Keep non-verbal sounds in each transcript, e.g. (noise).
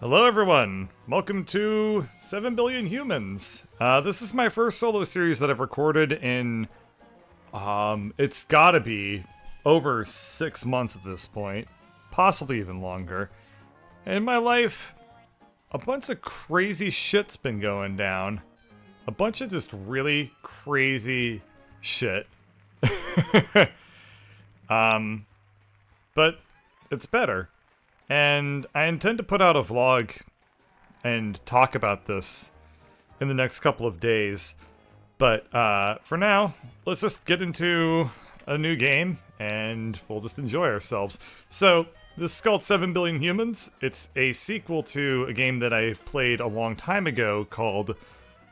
Hello, everyone. Welcome to 7 Billion Humans. Uh, this is my first solo series that I've recorded in. Um, it's gotta be over six months at this point, possibly even longer. In my life, a bunch of crazy shit's been going down. A bunch of just really crazy shit. (laughs) um, but it's better. And I intend to put out a vlog and talk about this in the next couple of days. But uh, for now, let's just get into a new game and we'll just enjoy ourselves. So, this is called 7 Billion Humans. It's a sequel to a game that I played a long time ago called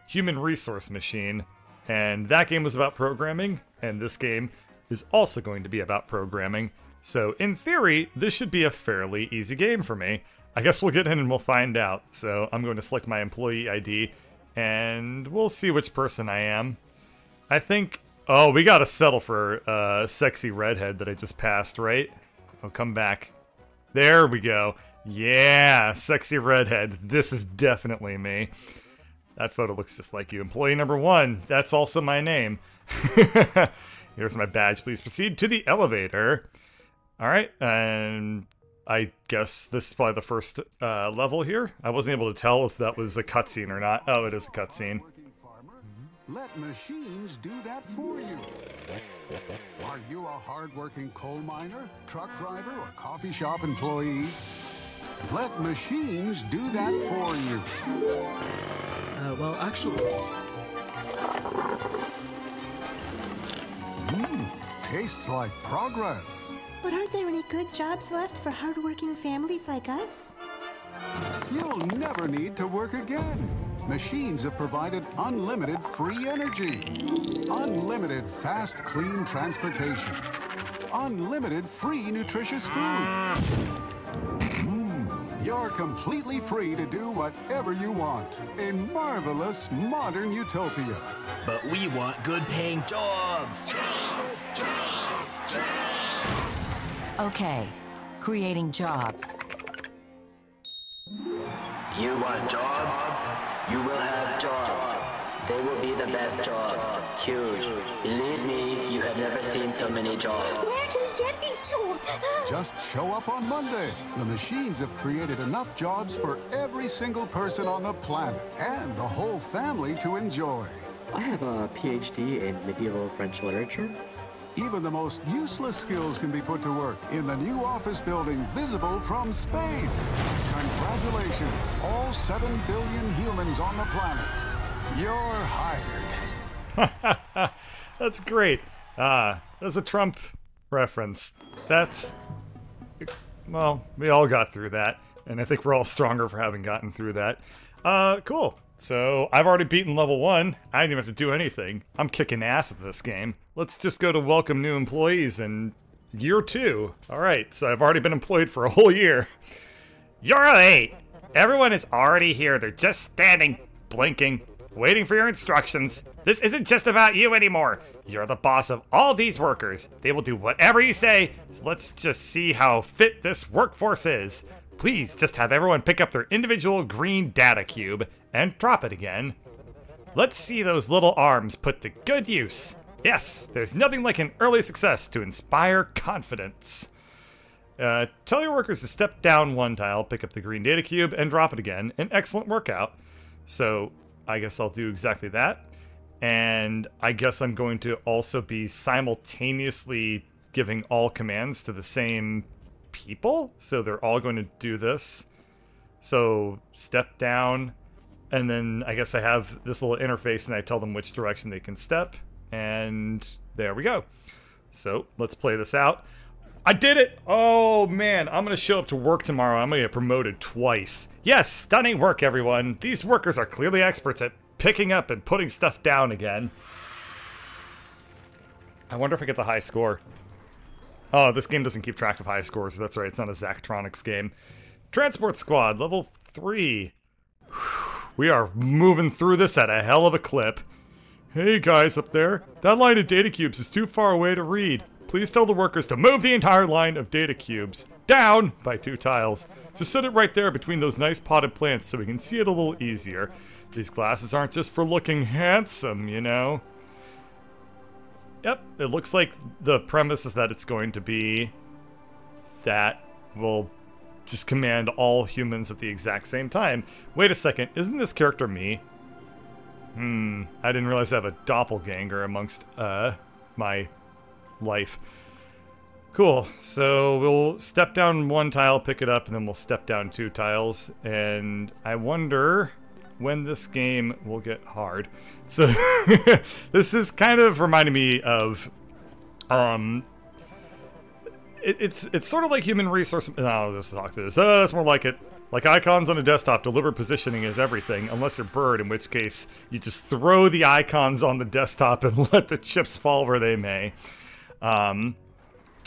Human Resource Machine. And that game was about programming, and this game is also going to be about programming. So, in theory, this should be a fairly easy game for me. I guess we'll get in and we'll find out. So, I'm going to select my employee ID, and we'll see which person I am. I think... Oh, we gotta settle for uh, sexy redhead that I just passed, right? I'll come back. There we go. Yeah, sexy redhead. This is definitely me. That photo looks just like you. Employee number one. That's also my name. (laughs) Here's my badge. Please proceed to the elevator. All right, and I guess this is probably the first uh, level here. I wasn't able to tell if that was a cutscene or not. Oh, it is a cutscene. Let machines do that for you. Are you a hard-working coal miner, truck driver, or coffee shop employee? Let machines do that for you. Uh, well, actually... Mmm, tastes like progress. But aren't there any good jobs left for hardworking families like us? You'll never need to work again. Machines have provided unlimited free energy, unlimited fast, clean transportation, unlimited free nutritious food. Mm, you're completely free to do whatever you want in marvelous modern utopia. But we want good paying jobs! Okay, creating jobs. You want jobs? You will have jobs. They will be the best jobs. Huge. Believe me, you have never seen so many jobs. Where can we get these jobs? (gasps) Just show up on Monday. The machines have created enough jobs for every single person on the planet and the whole family to enjoy. I have a PhD in medieval French literature. Even the most useless skills can be put to work in the new office building visible from space. Congratulations, all 7 billion humans on the planet. You're hired. (laughs) That's great. Ah, that's a Trump reference. That's. Well, we all got through that, and I think we're all stronger for having gotten through that. Uh, cool. So, I've already beaten level 1. I didn't even have to do anything. I'm kicking ass at this game. Let's just go to welcome new employees in year 2. Alright, so I've already been employed for a whole year. You're late! Everyone is already here. They're just standing, blinking, waiting for your instructions. This isn't just about you anymore. You're the boss of all these workers. They will do whatever you say, so let's just see how fit this workforce is. Please just have everyone pick up their individual green data cube and drop it again. Let's see those little arms put to good use. Yes, there's nothing like an early success to inspire confidence. Uh, tell your workers to step down one tile, pick up the green data cube, and drop it again. An excellent workout. So I guess I'll do exactly that. And I guess I'm going to also be simultaneously giving all commands to the same people. So they're all going to do this. So step down, and then I guess I have this little interface and I tell them which direction they can step. And there we go. So let's play this out. I did it! Oh man, I'm gonna show up to work tomorrow. I'm gonna get promoted twice. Yes, stunning work, everyone. These workers are clearly experts at picking up and putting stuff down again. I wonder if I get the high score. Oh, this game doesn't keep track of high scores. That's right, it's not a Zachtronics game. Transport Squad, level 3. We are moving through this at a hell of a clip. Hey guys up there, that line of data cubes is too far away to read. please tell the workers to move the entire line of data cubes down by two tiles. Just set it right there between those nice potted plants so we can see it a little easier. These glasses aren't just for looking handsome, you know? Yep, it looks like the premise is that it's going to be that will just command all humans at the exact same time. Wait a second, isn't this character me? Hmm, I didn't realize I have a doppelganger amongst, uh, my life. Cool, so we'll step down one tile, pick it up, and then we'll step down two tiles, and I wonder when this game will get hard. So, (laughs) this is kind of reminding me of, um, it, it's it's sort of like human resource. No, this is talk this. Uh, that's more like it. Like icons on a desktop, deliberate positioning is everything, unless you're Bird, in which case you just throw the icons on the desktop and (laughs) let the chips fall where they may. Um,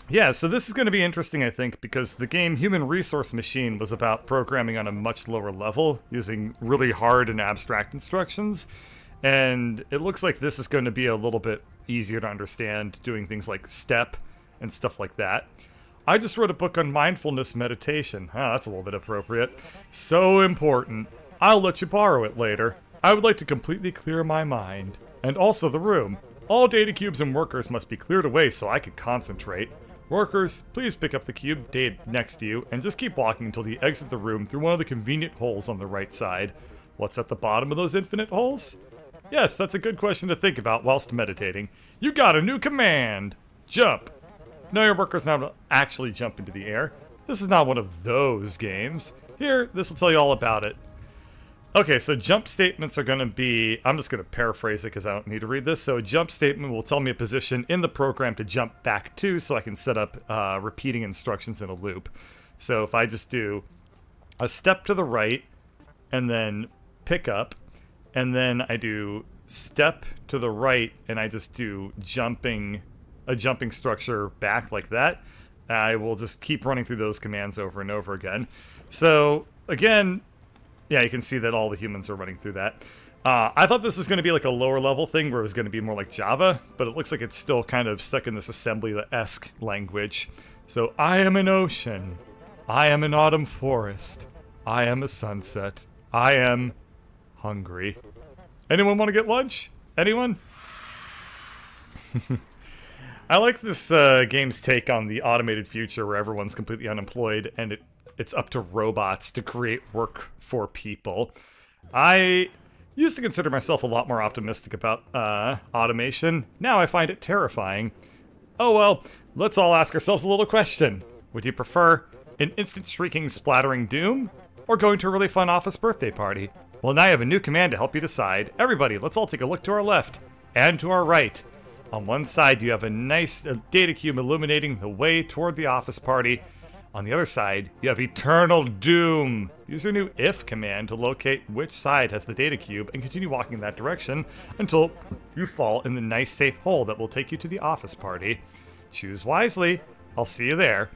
yeah, so this is going to be interesting, I think, because the game Human Resource Machine was about programming on a much lower level, using really hard and abstract instructions. And it looks like this is going to be a little bit easier to understand, doing things like step and stuff like that. I just wrote a book on mindfulness meditation. Ah, that's a little bit appropriate. So important. I'll let you borrow it later. I would like to completely clear my mind. And also the room. All data cubes and workers must be cleared away so I can concentrate. Workers, please pick up the cube date next to you and just keep walking until you exit the room through one of the convenient holes on the right side. What's at the bottom of those infinite holes? Yes, that's a good question to think about whilst meditating. You got a new command! Jump! No, your workers now actually jump into the air. This is not one of those games. Here, this will tell you all about it. Okay, so jump statements are going to be... I'm just going to paraphrase it because I don't need to read this. So a jump statement will tell me a position in the program to jump back to so I can set up uh, repeating instructions in a loop. So if I just do a step to the right and then pick up, and then I do step to the right and I just do jumping a jumping structure back like that, I will just keep running through those commands over and over again. So, again, yeah, you can see that all the humans are running through that. Uh, I thought this was going to be like a lower level thing where it was going to be more like Java, but it looks like it's still kind of stuck in this assembly-esque language. So, I am an ocean. I am an autumn forest. I am a sunset. I am hungry. Anyone want to get lunch? Anyone? (laughs) I like this uh, game's take on the automated future where everyone's completely unemployed and it it's up to robots to create work for people. I used to consider myself a lot more optimistic about uh, automation. Now I find it terrifying. Oh well, let's all ask ourselves a little question. Would you prefer an instant shrieking splattering doom or going to a really fun office birthday party? Well, now I have a new command to help you decide. Everybody, let's all take a look to our left and to our right. On one side, you have a nice uh, data cube illuminating the way toward the office party. On the other side, you have Eternal Doom. Use your new if command to locate which side has the data cube and continue walking in that direction until you fall in the nice safe hole that will take you to the office party. Choose wisely. I'll see you there.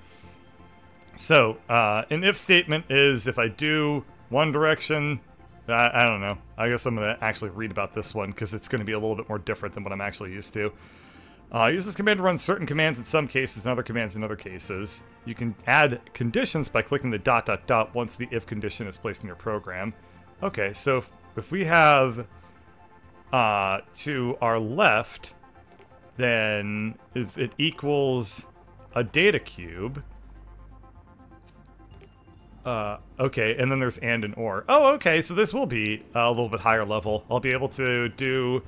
So, uh, an if statement is if I do one direction, I, I don't know. I guess I'm going to actually read about this one because it's going to be a little bit more different than what I'm actually used to. Uh, use this command to run certain commands in some cases and other commands in other cases. You can add conditions by clicking the dot dot dot once the if condition is placed in your program. Okay, so if, if we have uh, to our left, then if it equals a data cube, uh, okay, and then there's and and or. Oh, okay, so this will be a little bit higher level. I'll be able to do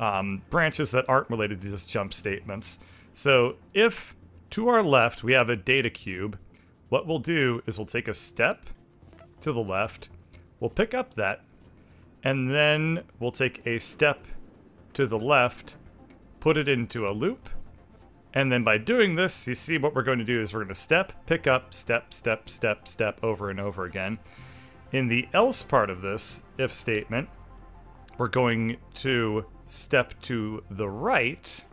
um, branches that aren't related to just jump statements. So if to our left we have a data cube, what we'll do is we'll take a step to the left, we'll pick up that, and then we'll take a step to the left, put it into a loop, and then by doing this, you see what we're going to do is we're going to step, pick up, step, step, step, step over and over again. In the else part of this if statement, we're going to step to the right,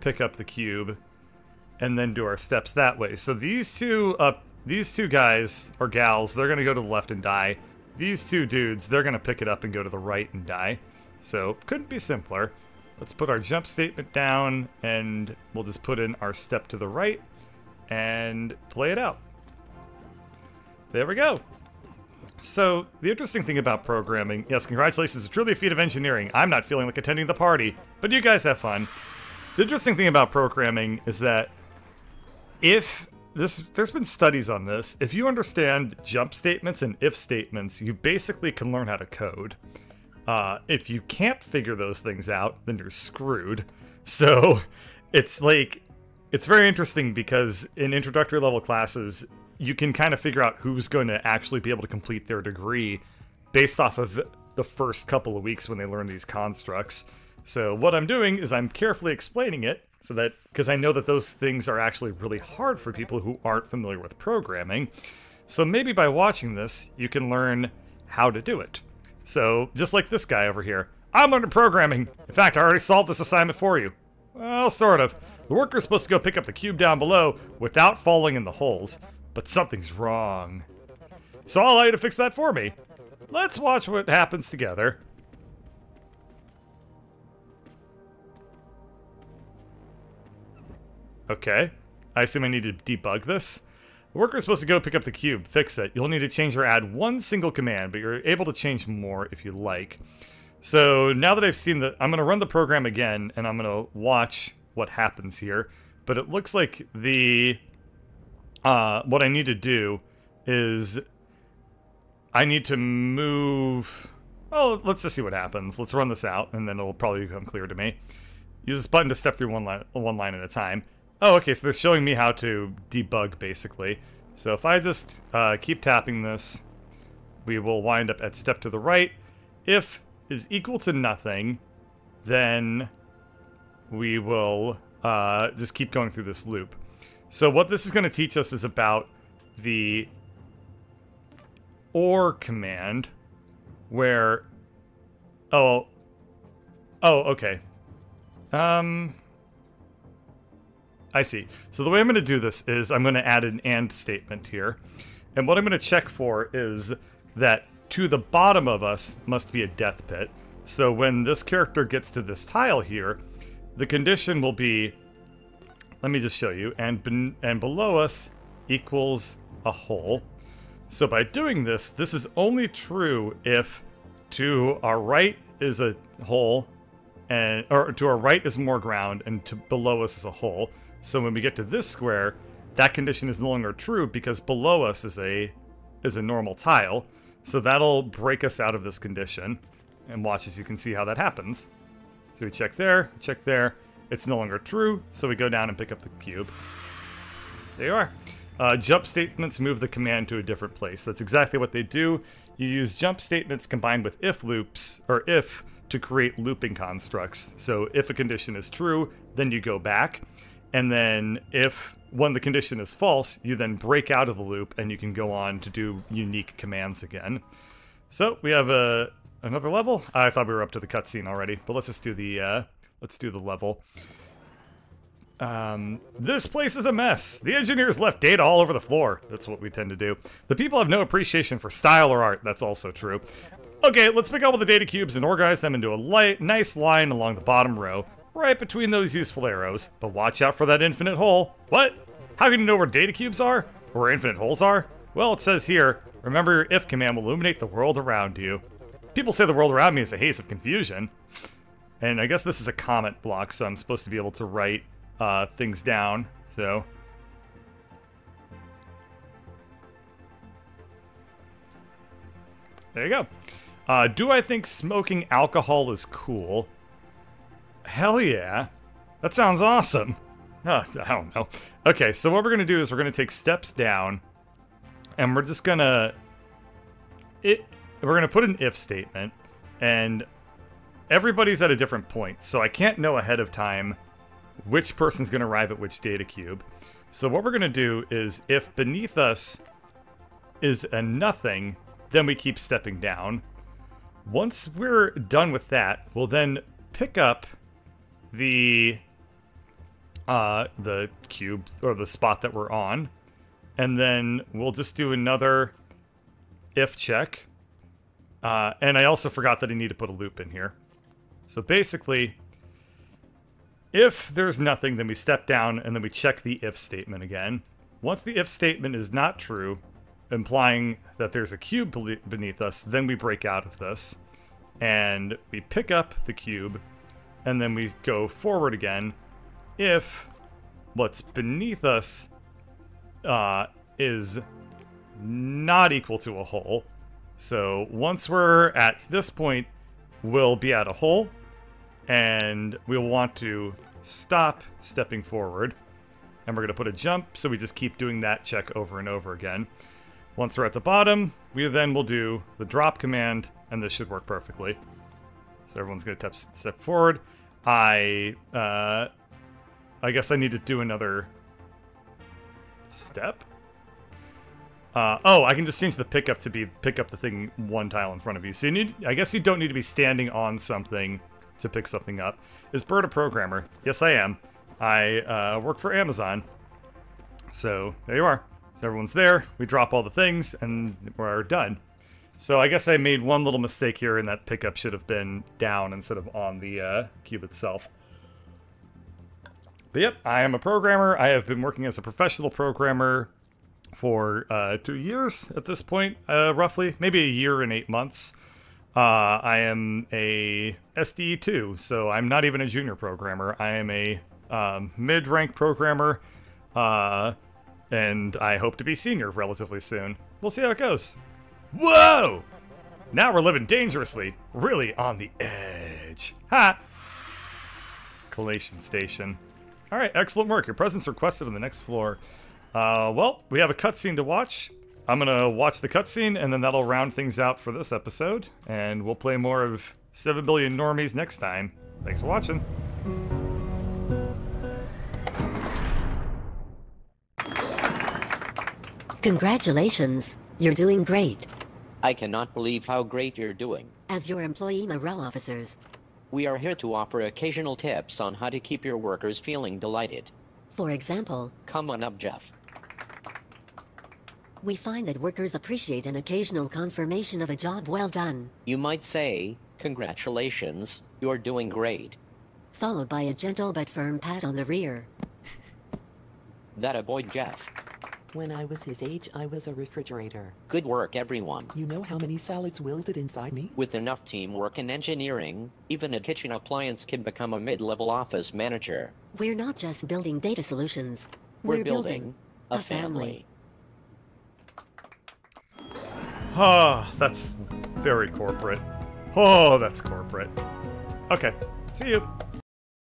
pick up the cube, and then do our steps that way. So these two up, uh, these two guys or gals, they're going to go to the left and die. These two dudes, they're going to pick it up and go to the right and die. So couldn't be simpler. Let's put our jump statement down and we'll just put in our step to the right and play it out. There we go. So, the interesting thing about programming, yes, congratulations, it's truly a feat of engineering. I'm not feeling like attending the party, but you guys have fun. The interesting thing about programming is that if this there's been studies on this, if you understand jump statements and if statements, you basically can learn how to code. Uh, if you can't figure those things out, then you're screwed. (laughs) So, it's like it's very interesting because in introductory level classes, you can kind of figure out who's going to actually be able to complete their degree based off of the first couple of weeks when they learn these constructs. So what I'm doing is I'm carefully explaining it so that because I know that those things are actually really hard for people who aren't familiar with programming. So maybe by watching this, you can learn how to do it. So just like this guy over here, I'm learning programming. In fact, I already solved this assignment for you. Well, sort of. The worker's supposed to go pick up the cube down below without falling in the holes but something's wrong. So I'll allow you to fix that for me. Let's watch what happens together. Okay. I assume I need to debug this. The worker is supposed to go pick up the cube, fix it. You'll need to change or add one single command, but you're able to change more if you like. So now that I've seen the... I'm going to run the program again, and I'm going to watch what happens here. But it looks like the uh, what I need to do is I need to move... Well, let's just see what happens. Let's run this out, and then it'll probably become clear to me. Use this button to step through one line, one line at a time. Oh, okay, so they're showing me how to debug, basically. So if I just uh, keep tapping this, we will wind up at step to the right. If is equal to nothing, then we will uh, just keep going through this loop. So what this is going to teach us is about the OR command, where... Oh. Oh, okay. Um... I see. So the way I'm going to do this is I'm going to add an AND statement here. And what I'm going to check for is that to the bottom of us must be a death pit. So when this character gets to this tile here, the condition will be let me just show you. And, and below us equals a hole. So by doing this, this is only true if to our right is a hole, and or to our right is more ground, and to below us is a hole. So when we get to this square, that condition is no longer true because below us is a is a normal tile. So that'll break us out of this condition. And watch as you can see how that happens. So we check there, check there, it's no longer true, so we go down and pick up the cube. There you are. Uh, jump statements move the command to a different place. That's exactly what they do. You use jump statements combined with if loops, or if, to create looping constructs. So if a condition is true, then you go back. And then if when the condition is false, you then break out of the loop and you can go on to do unique commands again. So we have a, another level. I thought we were up to the cutscene already, but let's just do the uh, Let's do the level. Um, this place is a mess. The engineers left data all over the floor. That's what we tend to do. The people have no appreciation for style or art. That's also true. Okay, let's pick up all the data cubes and organize them into a light, nice line along the bottom row, right between those useful arrows. But watch out for that infinite hole. What? How can you know where data cubes are? Or where infinite holes are? Well, it says here, remember your if command will illuminate the world around you. People say the world around me is a haze of confusion. And I guess this is a comment block, so I'm supposed to be able to write uh, things down. So there you go. Uh, do I think smoking alcohol is cool? Hell yeah. That sounds awesome. I don't know. Okay, so what we're going to do is we're going to take steps down, and we're just going to... it. We're going to put an if statement, and everybody's at a different point, so I can't know ahead of time which person's going to arrive at which data cube. So what we're going to do is if beneath us is a nothing, then we keep stepping down. Once we're done with that, we'll then pick up the uh, the cube or the spot that we're on, and then we'll just do another if check. Uh, and I also forgot that I need to put a loop in here. So basically, If there's nothing, then we step down and then we check the if statement again. Once the if statement is not true, implying that there's a cube beneath us, then we break out of this. And we pick up the cube, and then we go forward again if what's beneath us uh, is not equal to a hole. So once we're at this point, we'll be at a hole, and we'll want to stop stepping forward. And we're going to put a jump, so we just keep doing that check over and over again. Once we're at the bottom, we then will do the drop command, and this should work perfectly. So everyone's going to step forward. I, uh, I guess I need to do another step. Uh, oh, I can just change the pickup to be pick up the thing one tile in front of you. So you need, I guess you don't need to be standing on something to pick something up. Is Bird a programmer? Yes, I am. I uh, work for Amazon. So there you are. So everyone's there. We drop all the things and we're done. So I guess I made one little mistake here, and that pickup should have been down instead of on the uh, cube itself. But yep, I am a programmer. I have been working as a professional programmer for uh, two years at this point, uh, roughly, maybe a year and eight months. Uh, I am a SDE 2, so I'm not even a junior programmer. I am a um, mid-rank programmer, uh, and I hope to be senior relatively soon. We'll see how it goes. Whoa! Now we're living dangerously, really on the edge. Ha! Collation station. All right, excellent work. Your presence requested on the next floor. Uh, well, we have a cutscene to watch. I'm gonna watch the cutscene, and then that'll round things out for this episode. And we'll play more of 7 Billion Normies next time. Thanks for watching. Congratulations, you're doing great. I cannot believe how great you're doing. As your employee morale officers, We are here to offer occasional tips on how to keep your workers feeling delighted. for example, Come on up, Jeff. we find that workers appreciate an occasional confirmation of a job well done, You might say, Congratulations, you're doing great. followed by a gentle but firm pat on the rear. That a boy, Jeff. When I was his age, I was a refrigerator. Good work, everyone. You know how many salads wilted inside me? With enough teamwork and engineering, even a kitchen appliance can become a mid-level office manager. We're not just building data solutions. We're, building, a family. Oh, that's very corporate. Oh, that's corporate. Okay, see you.